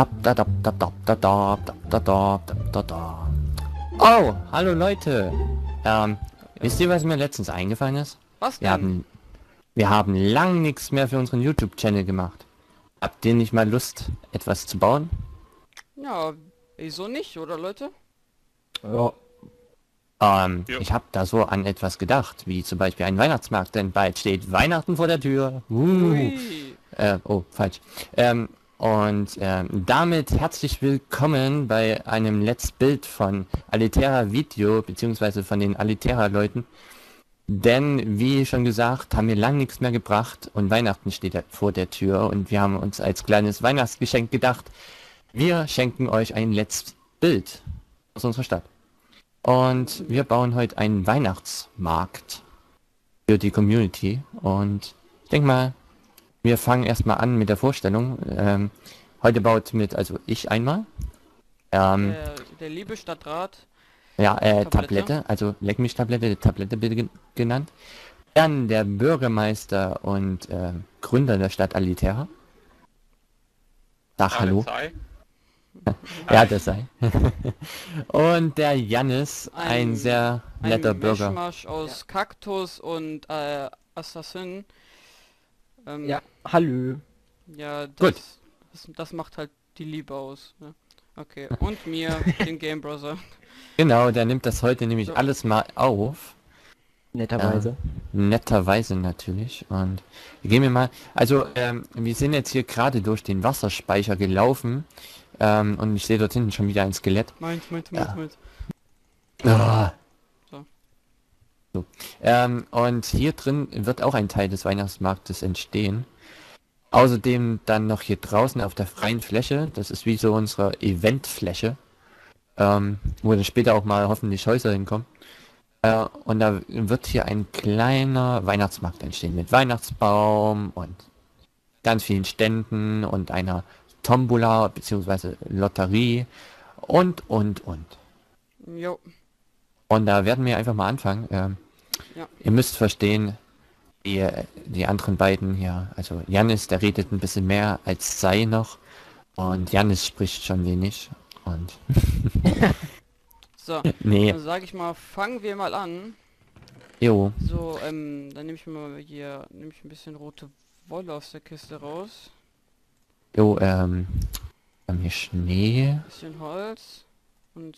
Oh, hallo Leute. Ähm, wisst ihr, was mir letztens eingefallen ist? Was Wir denn? haben, wir haben lang nichts mehr für unseren YouTube-Channel gemacht. Habt ihr nicht mal Lust, etwas zu bauen? Ja, wieso nicht, oder Leute? Ja, Ähm, Ja. ich habe da so an etwas gedacht, wie zum Beispiel einen Weihnachtsmarkt, denn bald steht Weihnachten vor der Tür. Uh. Äh, oh, falsch. Ähm, und ähm, damit herzlich willkommen bei einem Let's Bild von Alitera Video, beziehungsweise von den Alitera-Leuten. Denn, wie schon gesagt, haben wir lang nichts mehr gebracht und Weihnachten steht vor der Tür und wir haben uns als kleines Weihnachtsgeschenk gedacht, wir schenken euch ein Let's Bild aus unserer Stadt. Und wir bauen heute einen Weihnachtsmarkt für die Community und ich denke mal, wir fangen erstmal an mit der Vorstellung. Ähm, heute baut mit, also ich einmal. Ähm, Der, der liebe Stadtrat. ja, äh, Tablette. Tablette, also Leck mich Tablette, Tablette bitte gen- genannt. Dann der Bürgermeister und äh, Gründer der Stadt Aliterra. Sag hallo. Polizei. Ja, das sei. und der Jannis, ein, Ein- sehr Ein netter Bürger. Mischmasch aus Kaktus und äh, Assassin. Ähm, ja, hallo. Ja, das, Gut. Das, das macht halt die Liebe aus. Ne? Okay, und mir, den Game Browser. Genau, der nimmt das heute nämlich So. alles mal auf. Netterweise. Netterweise natürlich. Und wir gehen wir mal. Also ähm, wir sind jetzt hier gerade durch den Wasserspeicher gelaufen. Ähm, und ich sehe dort hinten schon wieder ein Skelett. Meint, meint, Ja. meint, meint. So. Ähm, und hier drin wird auch ein Teil des Weihnachtsmarktes entstehen. Außerdem dann noch hier draußen auf der freien Fläche, das ist wie so unsere Eventfläche, ähm, wo dann später auch mal hoffentlich Häuser hinkommen. Äh, und da wird hier ein kleiner Weihnachtsmarkt entstehen mit Weihnachtsbaum und ganz vielen Ständen und einer Tombola bzw. Lotterie und und und. Jo, Und da werden wir einfach mal anfangen. Ähm, Ja. Ihr müsst verstehen, die, die anderen beiden hier, also Janis, der redet ein bisschen mehr als sei noch. Und Janis spricht schon wenig. Und so. nee, Dann sage ich mal, fangen wir mal an. jo, So, ähm, dann nehme ich mal hier, nehme ich ein bisschen rote Wolle aus der Kiste raus. jo, ähm, wir haben hier Schnee. Bisschen Holz und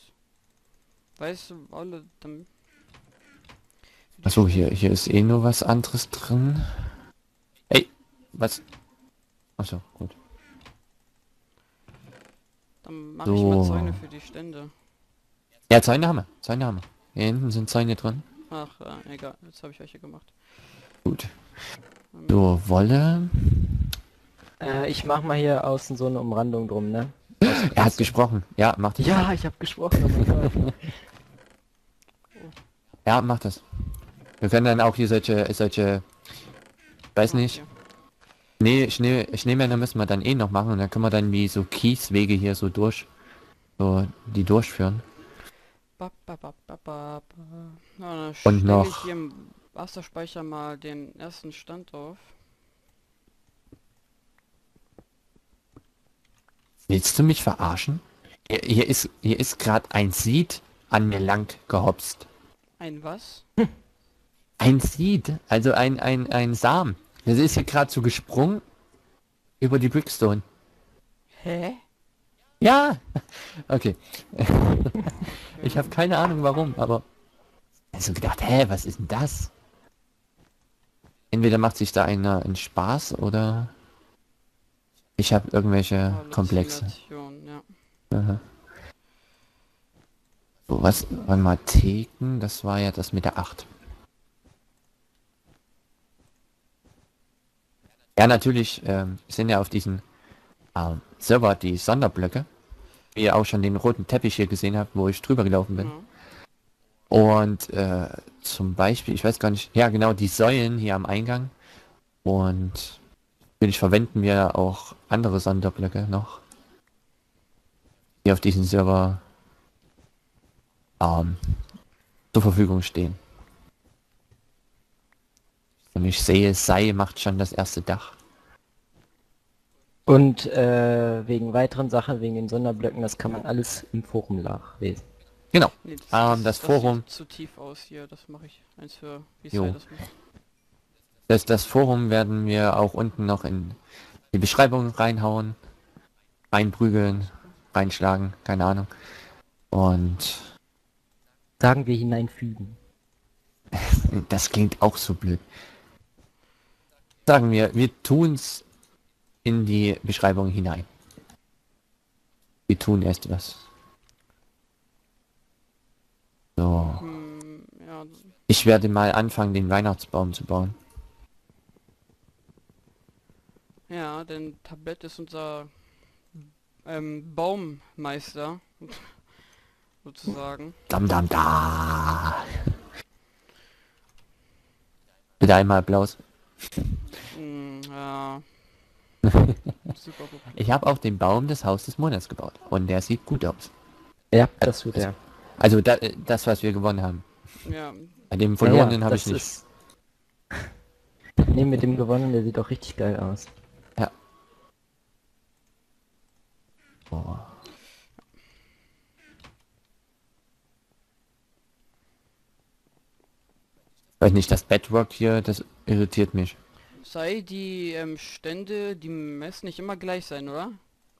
weiße Wolle. Dann Achso, hier, hier ist eh nur was anderes drin. Ey, was? Achso, gut. Dann mache ich mal So. Zäune für die Stände. Ja, Zäune haben wir, Zäune haben wir. Hier hinten sind Zäune drin. Ach, äh, egal, jetzt habe ich euch hier gemacht. Gut. So, Wolle. Äh, ich mach mal hier außen so eine Umrandung drum, ne? Er hat gesprochen. Ja, macht das. Ja, ich habe gesprochen. Oh. Ja, mach das. Wir können dann auch hier solche, solche, weiß nicht, nee, Schnee, Schneemänner müssen wir dann eh noch machen und dann können wir dann wie so Kieswege hier so durch, so die durchführen. Ba, ba, ba, ba, ba, ba. Na, dann Und stelle ich noch- hier im Wasserspeicher mal den ersten Stand auf. Willst du mich verarschen? Hier, hier ist, hier ist gerade ein Seed an mir lang gehopst. Ein was? Ein Seed, also ein, ein, ein Samen. Das ist hier gerade so gesprungen über die Brickstone. Hä? Ja, okay. ich habe keine Ahnung warum, aber also gedacht, hä, was ist denn das? Entweder macht sich da einer einen Spaß oder ich habe irgendwelche Komplexe. Ja. So, was war mal Theken? Das war ja das mit der 8. Ja, natürlich ähm, sind ja auf diesen ähm, Server die Sonderblöcke, wie ihr auch schon den roten Teppich hier gesehen habt, wo ich drüber gelaufen bin. Mhm. Und äh, zum Beispiel, ich weiß gar nicht, ja genau, die Säulen hier am Eingang. Und natürlich verwenden wir auch andere Sonderblöcke noch, die auf diesem Server ähm, zur Verfügung stehen. Und ich sehe, Sei macht schon das erste Dach. Und äh, wegen weiteren Sachen, wegen den Sonderblöcken, das kann man alles im Forum nachlesen. Genau. Nee, Ähm, das Forum- sieht zu tief aus hier, das mache ich eins für wie Jo. sei das macht. Das, das Forum werden wir auch unten noch in die Beschreibung reinhauen, reinprügeln, reinschlagen, keine Ahnung. Und Sagen wir hineinfügen. das klingt auch so blöd. Sagen wir, wir tun's in die Beschreibung hinein. Wir tun erst was. So. Hm, ja, Ich werde mal anfangen, den Weihnachtsbaum zu bauen. ja, denn Tablett ist unser ähm, Baummeister sozusagen. Dam dam da. Bitte einmal Applaus. Hm, ja. Super gut. Ich habe auch den Baum des Haus des Monats gebaut. Und der sieht gut aus. Ja, das wird er. Also da, das, was wir gewonnen haben. Ja, Bei dem Ja, verlorenen ja, habe ich nicht. ist- Nee, mit dem gewonnen, der sieht auch richtig geil aus. Oh. Weiß nicht, das Bedrock hier, das irritiert mich. sei die ähm, Stände, die messen nicht immer gleich sein, oder?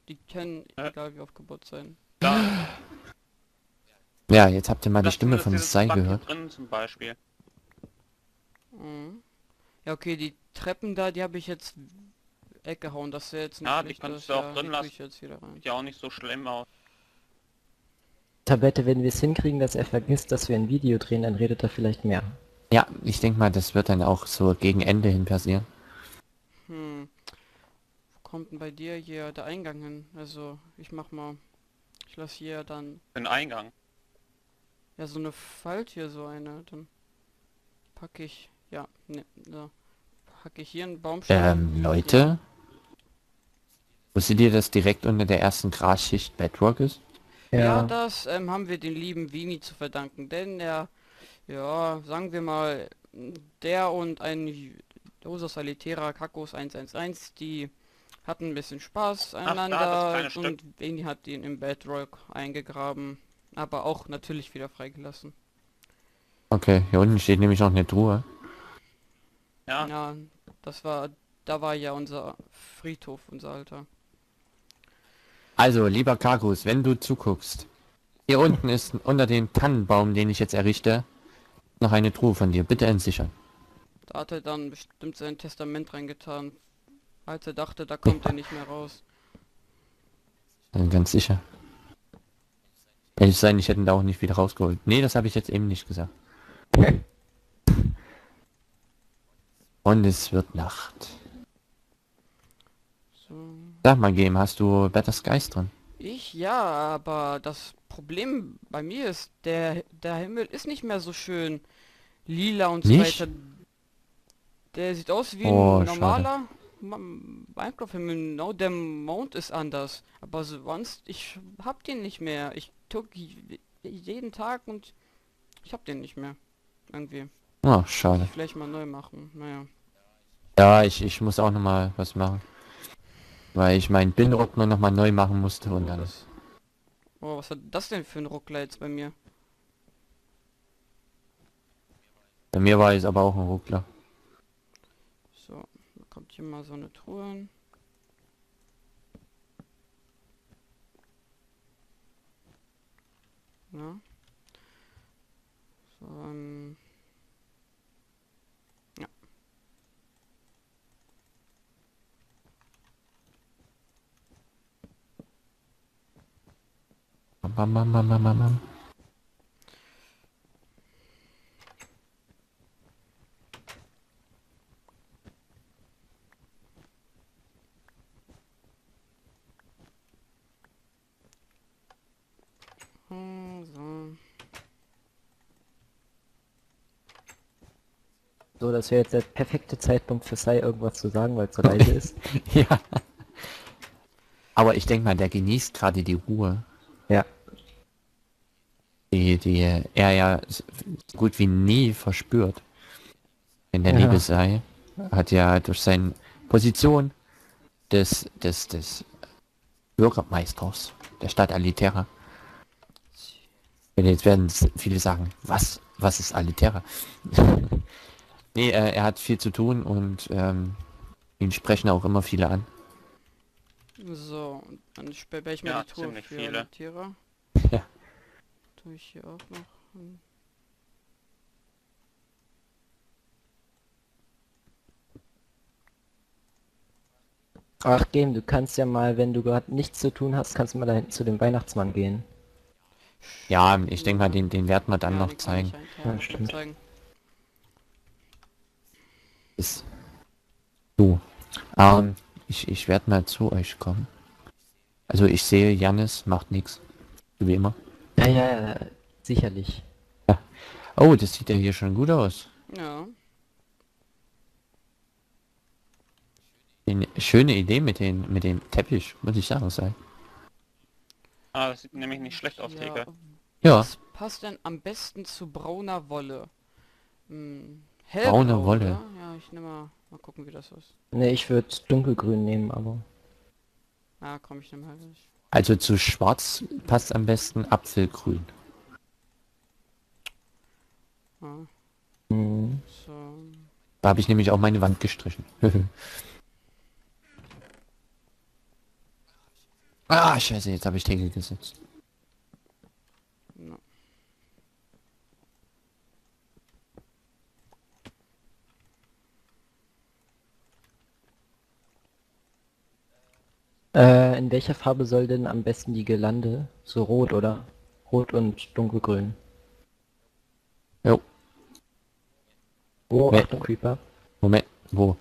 Die können, Ja. egal wie aufgebaut sein. Da, Ja, jetzt habt ihr mal die das Stimme ist von hier gehört. Drin zum Beispiel. Mhm. Ja, okay, die Treppen da, die habe ich jetzt weggehauen. Das wäre jetzt nicht Ja, die kannst du auch ja- drin die lassen. jetzt wieder rein. Sieht ja auch nicht so schlimm aus. Tablette, wenn wir es hinkriegen, dass er vergisst, dass wir ein Video drehen, dann redet er vielleicht mehr. Ja, ich denke mal, das wird dann auch so gegen Ende hin passieren. Hm. Wo kommt denn bei dir hier der Eingang hin? Also, ich mach mal. Ich lasse hier dann. Den Eingang. Ja, so eine Falt hier, so eine. Dann packe ich. Ja, ne, da. Packe ich hier einen Baumstamm. Ähm, Leute? Wusstet ihr, dass direkt unter der ersten Grasschicht Bedrock ist? Ja, das ähm, haben wir den lieben Vini zu verdanken, denn er, ja, sagen wir mal, der und ein Dosos Alitera Kakos 111, die hatten ein bisschen Spaß einander Stück. und Vini hat ihn im Bedrock eingegraben, aber auch natürlich wieder freigelassen. Okay, hier unten steht nämlich noch eine Truhe. Ja, Ja, das war, da war ja unser Friedhof, unser alter. Also, lieber Kargus, wenn du zuguckst, hier unten ist unter dem Tannenbaum, den ich jetzt errichte, noch eine Truhe von dir. Bitte entsichern. Da hat er dann bestimmt sein Testament reingetan, als er dachte, da kommt er nicht mehr raus. Bin ganz sicher. Ehrlich sein, ich hätte ihn da auch nicht wieder rausgeholt. Nee, das habe ich jetzt eben nicht gesagt. Und es wird Nacht. So. Sag mal, Game, hast du Better Skies drin? Ich ja, aber das Problem bei mir ist, der, der Himmel ist nicht mehr so schön lila und so Nicht? weiter. Der sieht aus wie Oh, ein normaler Ma- Minecraft-Himmel. No, der Mond ist anders. Aber sonst, ich hab den nicht mehr. Ich guck jeden Tag und ich hab den nicht mehr. Irgendwie. Oh, schade. Vielleicht mal neu machen. Naja. Ja, ich, ich muss auch noch mal was machen. Weil ich meinen Bin-Ordner noch mal neu machen musste und dann... das- Oh, was hat das denn für ein Ruckler jetzt bei mir? Bei mir war es aber auch ein Ruckler. So, da kommt hier mal so eine Truhe. Ja. So, ähm. Bam, bam, bam, bam, bam, bam. Hm, So. Das wäre jetzt der perfekte Zeitpunkt für Sai irgendwas zu sagen, weil es so leise ist. Ja. Aber ich denke mal, der genießt gerade die Ruhe. Die, die er ja gut wie nie verspürt. In der Ja. Liebe sei. Hat ja durch seine Position des, des, des Bürgermeisters der Stadt Alitera. Jetzt werden viele sagen, was, was ist Alitera? nee, äh, er hat viel zu tun und ähm, ihn sprechen auch immer viele an. So, und dann sperre ich mir Ja, die Tour für viele. Tiere. Ja. Tue ich hier auch noch. hm. Ach, Game, du kannst ja mal, wenn du gerade nichts zu tun hast, kannst du mal da hinten zu dem Weihnachtsmann gehen. Ja, ich denke mal, den, den werden wir dann Ja, noch zeigen. Ja, stimmt. zeigen. Ist so. Ähm, ich, ich werde mal zu euch kommen. Also ich sehe, Jannis macht nichts. Wie immer. Ja, ja, ja, sicherlich. Oh, das sieht ja hier schon gut aus. Ja. Eine schöne Idee mit, den, mit dem Teppich, muss ich sagen, sein. Ah, das sieht nämlich nicht schlecht aus, ja. Theke. Ja, Was passt denn am besten zu brauner Wolle? Hm, Braune hellgrau, Wolle. oder? Ja, ich nehme mal, mal gucken, wie das ist. Ne, ich würde dunkelgrün nehmen, aber... Ah, komm, ich nehme halt nicht. Also zu schwarz passt am besten Apfelgrün. Ah, Hm. so. Da habe ich nämlich auch meine Wand gestrichen. ah, scheiße, jetzt habe ich Tegel gesetzt. No. Äh, in welcher Farbe soll denn am besten die Girlande? So rot, oder? Rot und dunkelgrün. Jo, Oh, Nee. Achtung, Creeper. Moment, wo?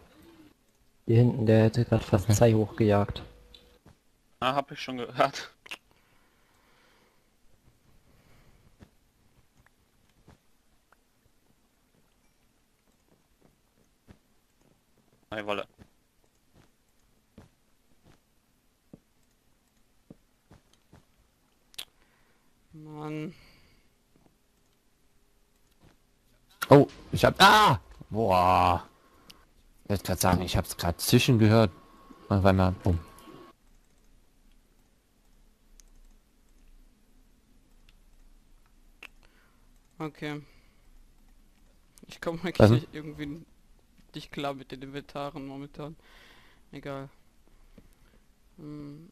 Hier hinten, der hätte gerade fast Okay. Zei hochgejagt. Ah, hab ich schon gehört. Neue Wolle. Mann. Oh, ich hab... Ah! Boah. Ich wollte gerade sagen, ich hab's gerade zischen gehört. Auf einmal, bumm. Okay. Ich komme Was eigentlich irgendwie nicht klar mit den Inventaren momentan. Egal. Hm.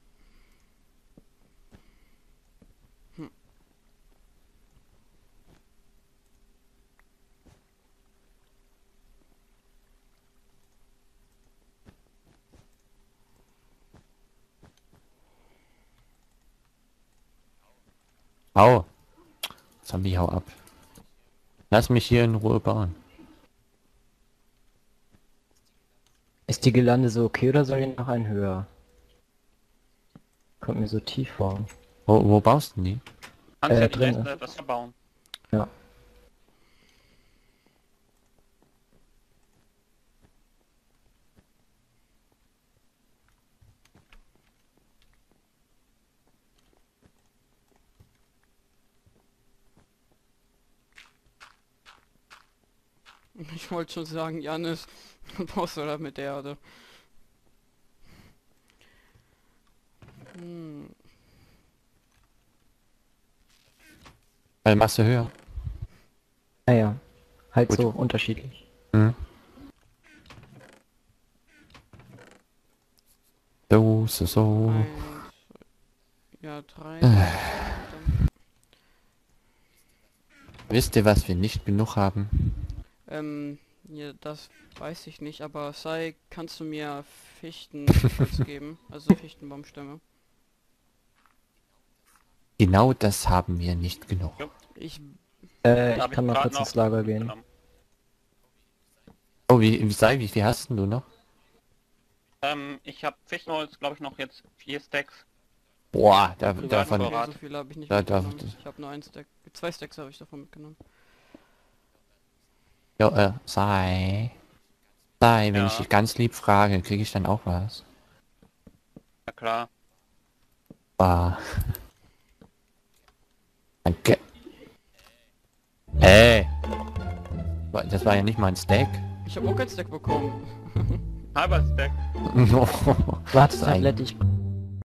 Au. Zombie, hau ab. Lass mich hier in Ruhe bauen. Ist die Girlande so okay oder soll ich noch einen höher? Kommt mir so tief vor. Wo, wo baust du die? Kannst Äh, ja drin. äh, das verbauen. Ja. Ich wollte schon sagen, Janis, da mit der Erde? Hm. Weil du höher. Naja, halt Gut. so unterschiedlich. Mhm. So, so, so. Eins, ja, drei. dann, Wisst ihr, was wir nicht genug haben? Ähm, ja, das weiß ich nicht, aber sei, kannst du mir Fichten geben? Also Fichtenbaumstämme. Genau das haben wir nicht genug. Ich Äh, ich kann mal kurz ins Lager gehen. genommen. Oh, wie, wie sei, wie viel hast denn du noch? Ähm, ich habe Fichtenholz, glaube ich, noch jetzt vier Stacks. Boah, da, davon, so viel habe ich nicht Da- da-. Ich habe nur ein Stack. Zwei Stacks habe ich davon mitgenommen. Ja, äh, sei, sei, wenn Ja. ich dich ganz lieb frage, kriege ich dann auch was? Ja klar. Boah. Danke. Hey. Wa- Das war ja nicht mal ein Stack. Ich habe auch kein Stack bekommen. Halber Stack. Warte, Sein. Tablette, ich